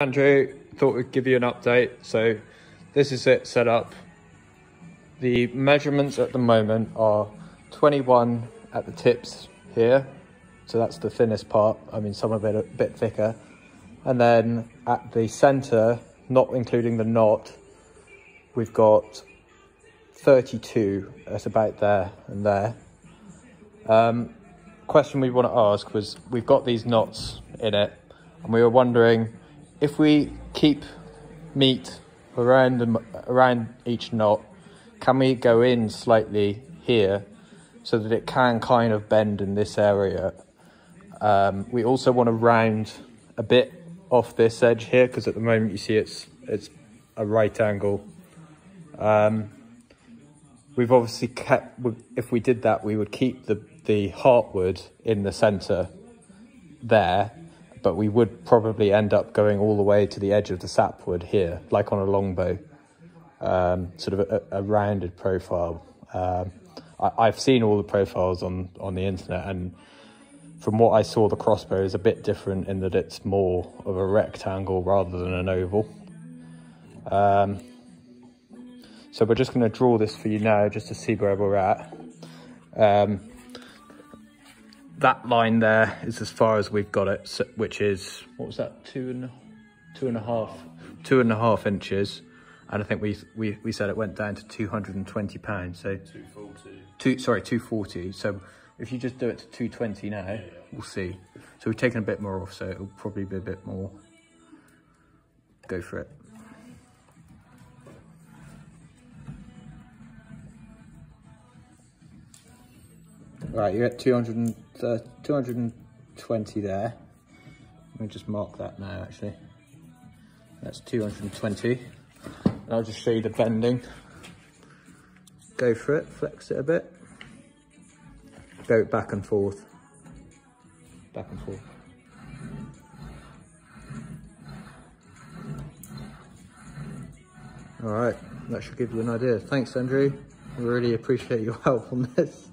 Andrew, thought we'd give you an update. So this is it set up. The measurements at the moment are 21 at the tips here. So that's the thinnest part. I mean, some of it a bit thicker. And then at the center, not including the knot, we've got 32. That's about there and there. Um, question we want to ask was, we've got these knots in it and we were wondering if we keep meat around the, around each knot, can we go in slightly here so that it can kind of bend in this area? Um, we also want to round a bit off this edge here because at the moment you see it's it's a right angle. Um, we've obviously kept, if we did that, we would keep the, the heartwood in the center there but we would probably end up going all the way to the edge of the sapwood here, like on a longbow, um, sort of a, a rounded profile. Um, I, have seen all the profiles on, on the internet and from what I saw, the crossbow is a bit different in that it's more of a rectangle rather than an oval. Um, so we're just going to draw this for you now just to see where we're at. That line there is as far as we've got it, which is, what was that, two and, two and a half, two and a half inches. And I think we, we, we said it went down to 220 pounds. So 240. Two, sorry, 240. So if you just do it to 220 now, yeah. we'll see. So we've taken a bit more off, so it'll probably be a bit more. Go for it. Right, you're at 200 uh, 220 there. Let me just mark that now, actually. That's 220. And I'll just show you the bending. Go for it, flex it a bit. Go back and forth. Back and forth. All right, that should give you an idea. Thanks, Andrew. I really appreciate your help on this.